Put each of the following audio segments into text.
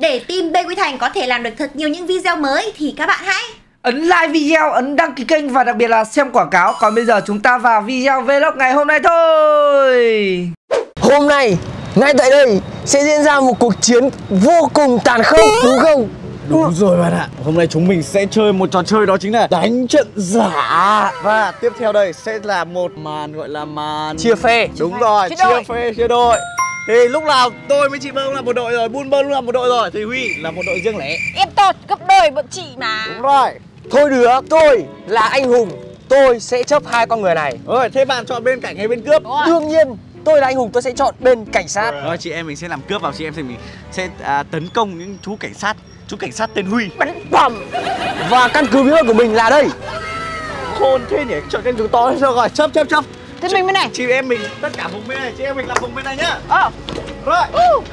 Để team B Quy Thành có thể làm được thật nhiều những video mới thì các bạn hãy. Ấn like video, ấn đăng ký kênh và đặc biệt là xem quảng cáo. Còn bây giờ chúng ta vào video vlog ngày hôm nay thôi. Hôm nay, ngay tại đây sẽ diễn ra một cuộc chiến vô cùng tàn khốc đúng không? Đúng rồi bạn ạ. Hôm nay chúng mình sẽ chơi một trò chơi đó chính là đánh trận giả. Và tiếp theo đây sẽ là một màn gọi là màn Chia phe. Đúng rồi, Chia chia, phê, chia đội Thì lúc nào tôi với chị Bơ là một đội rồi, Bun Bơ là một đội rồi. Thì Huy là một đội riêng lẻ. Em tốt gấp đôi bọn chị mà. Đúng rồi. Thôi được, tôi là anh hùng. Tôi sẽ chấp hai con người này. Rồi, thế bạn chọn bên cảnh hay bên cướp? Đương nhiên, tôi là anh hùng tôi sẽ chọn bên cảnh sát. Rồi, chị em mình sẽ làm cướp vào chị em thì mình sẽ à, tấn công những chú cảnh sát. Chú cảnh sát tên Huy. Bắn bầm. Và căn cứ bí mật của mình là đây. Khôn thế nhỉ, chọn cái chú to rồi rồi, chấp chấp chấp Thế mình bên này. Chị em mình, tất cả vùng bên này, chị em mình làm vùng bên này nhá. Ờ. Rồi. Round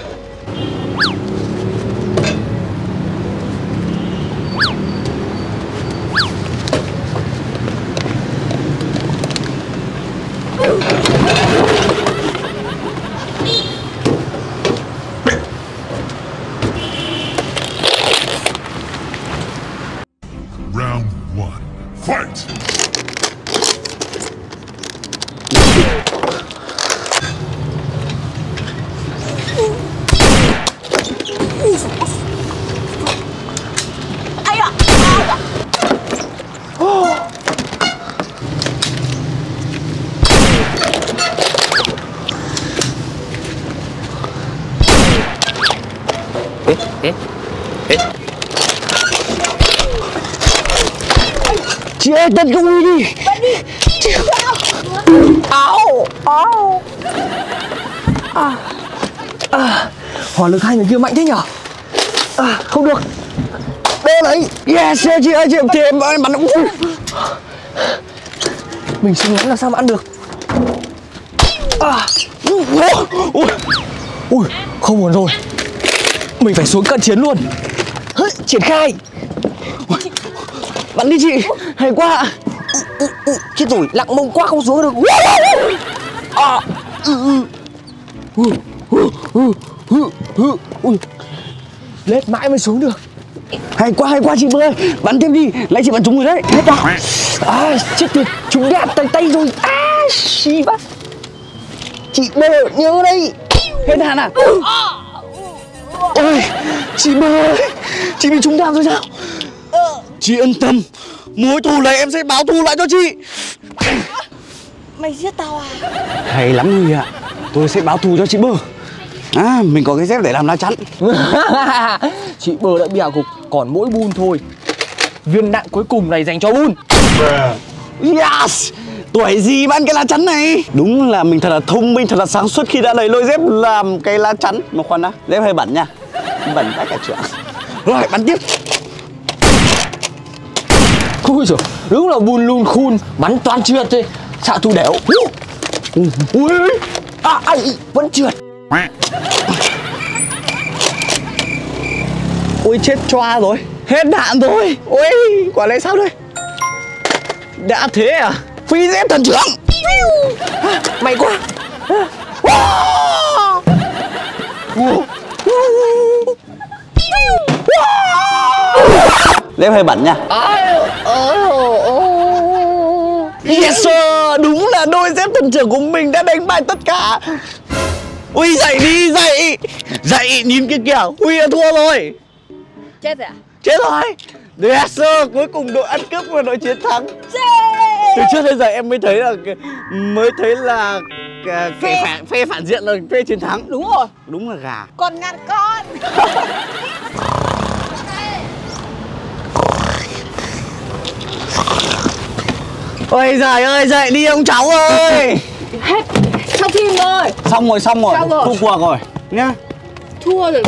Chị ơi tấn công Huy đi Áo Áo à. à. Hỏa lực hai người kia mạnh thế nhở à, Không được Đỡ lấy Yes chị ơi chị em bắn Ui. Mình súng ngắn làm sao mà ăn được à. Ui. Ui. Ui Không ổn rồi mình phải xuống cận chiến luôn. Triển khai. Bắn đi chị, Hay quá. Chết rồi, lặng mông quá, không xuống được. À. Lết mãi mới xuống được. Hay quá hay quá chị ơi. Bắn thêm đi Lấy chị bắn trúng rồi đấy. Hết à À chết tiệt, Trúng đạn tay tay rồi. À xì Chị bơ nhớ đây Hết đạn à? Ôi Chị bơ ơi Chị bị trúng đạn rồi sao? Chị yên tâm Mối thù này em sẽ báo thù lại cho chị. Mày giết tao à? Hay lắm Huy ạ Tôi sẽ báo thù cho chị Bơ. À mình có cái dép để làm lá chắn. Chị bơ đã bị hạ gục Còn mỗi bun thôi. Viên đạn cuối cùng này dành cho bun. Yes Tuổi gì bạn cái lá chắn này? Đúng là mình thật là thông minh Thật là sáng suốt khi đã lấy lôi dép làm cái lá chắn. Mà khoan đã Dép hơi bẩn nha Bẩn vãi cả chuyện Rồi, bắn tiếp. Ui giời Đúng là bùn luôn khun, Bắn toàn trượt thôi Xạ thủ đéo Ui À ai, Vẫn trượt. Ôi chết choa rồi. Hết đạn rồi. Ôi quả này sao đây? Đã thế à? Phi dép thần trưởng. May quá. Dép hơi bẩn nha. Yes sir. Đúng là đôi dép thần trưởng của mình đã đánh bại tất cả. Ui dậy đi dậy. Dậy nhìn kia kìa. Huy đã thua rồi. Chết rồi à? Chết rồi. Yes sir. Cuối cùng đội ăn cướp và đội chiến thắng. Từ trước đến giờ em mới thấy là Mới thấy là cái- Kẻ phản, phe phản diện là phe chiến thắng. Đúng rồi. Đúng là gà. Con ngăn con Ôi giời ơi dậy đi ông cháu ơi. Hết. Xong phim rồi? Xong rồi xong rồi. Xong rồi. Thua cuộc rồi Nhá. Thua rồi.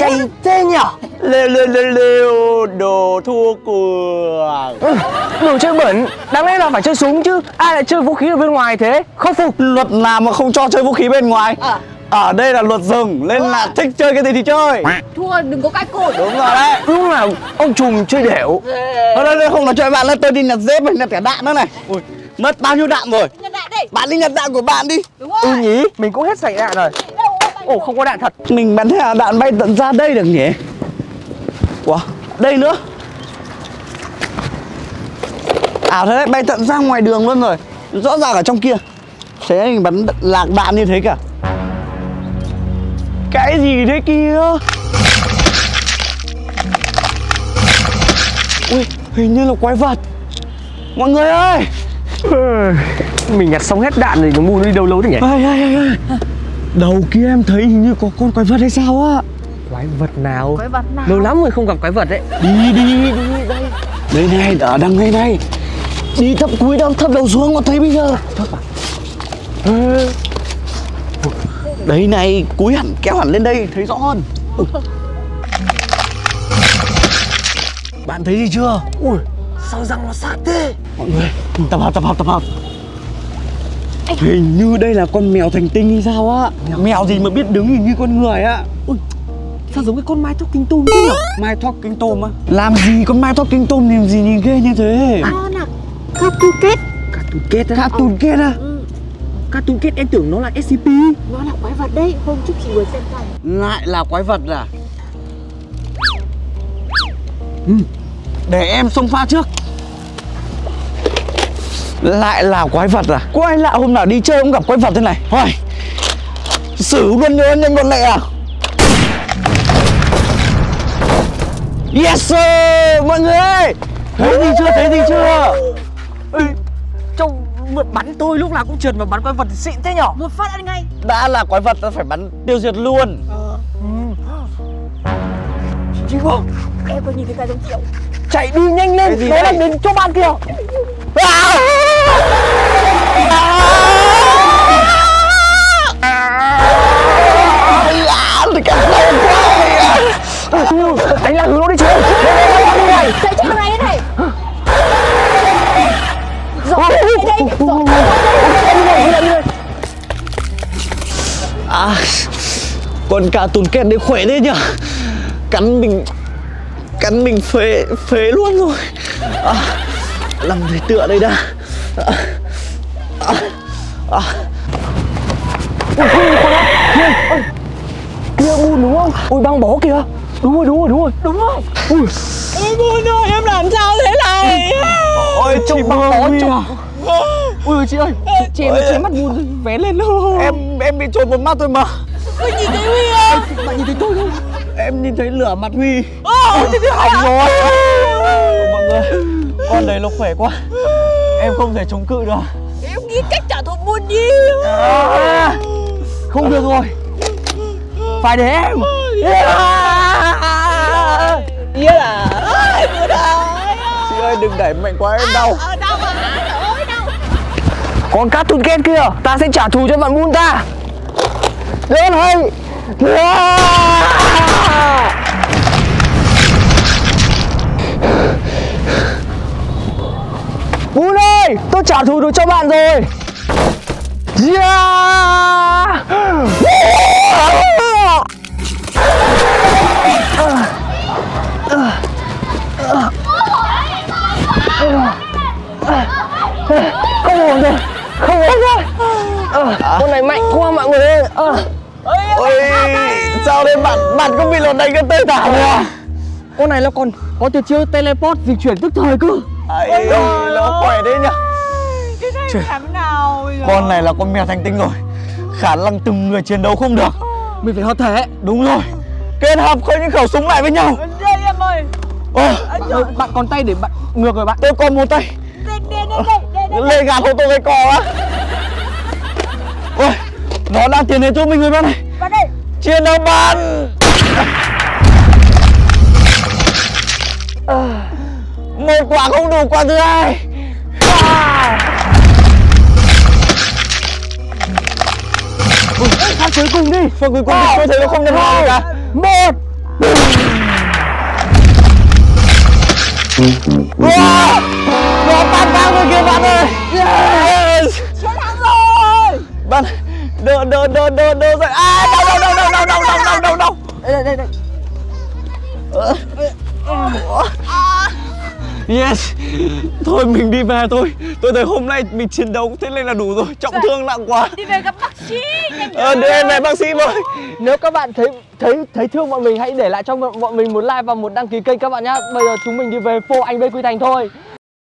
Cay thế nhở Lêu lêu lêu lêu Đồ thua cuộc Đồ chơi bẩn. Đáng lẽ là phải chơi súng chứ. Ai lại chơi vũ khí ở bên ngoài thế? Không phục. Luật nào mà không cho chơi vũ khí bên ngoài? Ờ. Ở đây là luật rừng Nên là thích chơi cái gì thì chơi. Thua đừng có cãi cụt Đúng rồi đấy. Đúng là ông trùm chơi đẻo. Thôi đây, đây không nói chuyện bạn nữa. Tôi đi nhặt dép hay nhặt cả đạn nữa này. Ui, Mất bao nhiêu đạn rồi? Nhân đại đây Bạn đi nhặt đạn của bạn đi. Đúng Ừ rồi nhỉ. Mình cũng hết sạch đạn rồi. Ồ không có đạn thật. Mình bắn thế là đạn bay tận ra đây được nhỉ? Ủa, đây nữa. Ảo thế đấy, bay tận ra ngoài đường luôn rồi. Rõ ràng ở trong kia. Thế mình bắn lạc đạn như thế cả Cái gì thế kia? Ui, hình như là quái vật. Mọi người ơi! Mình nhặt xong hết đạn rồi nó mua đi đâu lâu thế nhỉ? Ê, ê, ê, ê. Đầu kia em thấy hình như có con quái vật hay sao á? Quái vật nào? Quái vật nào? Lâu lắm rồi không gặp quái vật đấy. Đi đi đi đây Đây này, ở đằng này này. Đi thấp cúi đầu thấp đầu xuống còn thấy bây giờ? Thấp à Ê. Đây này, cúi hẳn kéo hẳn lên đây thấy rõ hơn. Ui. Bạn thấy gì chưa? Ui, Sao răng nó sát thế? Mọi người tập hợp tập hợp tập hợp. Hình như đây là con mèo thành tinh hay sao á? Mèo. Gì mà biết đứng hình như con người á? Ui, Sao giống cái con mai thóc kinh tôm thế nhỉ Mai thoát kinh tôm á? Làm gì con mai thoát kinh tôm nhìn gì nhìn ghê như thế? Nó là Catu kết. Cartoon Cat á? Cá tùn kia à Cartoon Cat em tưởng nó là SCP Nó là quái vật đấy Hôm trước chị vừa xem xong Lại là quái vật à? Ừ. Để em xông pha trước. Lại là quái vật à? Ai lạ hôm nào đi chơi không gặp quái vật thế này. Thôi Xử luôn nhớ nhanh gọn lẹ à? Yes sir! Mọi người ơi! Thấy gì chưa? Thấy gì chưa? Ê, Trông mượn bắn tôi lúc nào cũng trượt mà bắn quái vật thì xịn thế nhở? Một phát ăn ngay. Đã là quái vật ta phải bắn tiêu diệt luôn. Chị không Em có nhìn thấy cái giống triệu Chạy đi nhanh lên Nó đây? đang đến chỗ bạn kìa Đánh là hướng nó đi chị. Chạy chắc này thế này. Rồi À, con cá tùn kẹt đấy khỏe thế nhỉ? Cắn mình Cắn mình phế phế luôn rồi. À, Làm gì tựa đây đã? À, à, à. Kia bùn đúng không Ôi băng bó kìa. Đúng rồi đúng rồi đúng rồi Đúng rồi. Ui. Ôi chị băng bó trông- Ui chị ơi Chị, em chế mắt rồi Vé lên luôn. Em em bị trột một mắt thôi mà. Bạn nhìn thấy tôi không? Em nhìn thấy lửa mặt Huy. Ôi thế hỏng rồi. Mọi người Con đấy nó khỏe quá. Em không thể chống cự được. Em nghĩ cách trả thù buồn đi. À, Không được rồi. Phải để em. Nghĩa là buồn Chị ơi đừng đẩy mạnh quá em đau con cá tùn ken kia, Ta sẽ trả thù cho bạn bùn ta. Đến hay. Bùn ơi, Tôi trả thù được cho bạn rồi. Yeah! Bạn bạn có bị lột đánh cái tơi tả rồi à Con này nó còn có tuyệt chiêu teleport dịch chuyển tức thời cơ. Ấy nó khỏe đấy nhá Cái này làm nào Con này là con mèo thành tinh rồi. Khả năng từng người chiến đấu không được. Mình phải hợp thể. Đúng rồi. Kết hợp khơi những khẩu súng lại với nhau. Đây em ơi. Ồ, Ờ, Bạn còn tay để bạn ngược rồi bạn. Tôi còn một tay. Đây đây đây đây đây đây Lên gạt hộ tôi cái cò á. Ôi Nó đang tiến đến chỗ mình rồi bạn này Vào đây Chiến đấu bạn Một quả không đủ quả thứ hai. Phát cuối cùng đi. Phần cuối cùng tôi thấy nó không nhân hai cả. Một. Wow Nó tan tan rồi kìa bạn ơi. Yes. Chiến thắng rồi. Bạn Đỡ đỡ đỡ đỡ đỡ rồi Yes. Thôi mình đi về thôi. Tôi thấy hôm nay mình chiến đấu thế này là đủ rồi. Trọng thương nặng quá. Đi về gặp bác sĩ Ờ em về bác sĩ với Nếu các bạn thấy thấy thấy thương bọn mình hãy để lại cho bọn bọn mình một like và một đăng ký kênh các bạn nhá. Bây giờ chúng mình đi về phô anh B Quy Thành thôi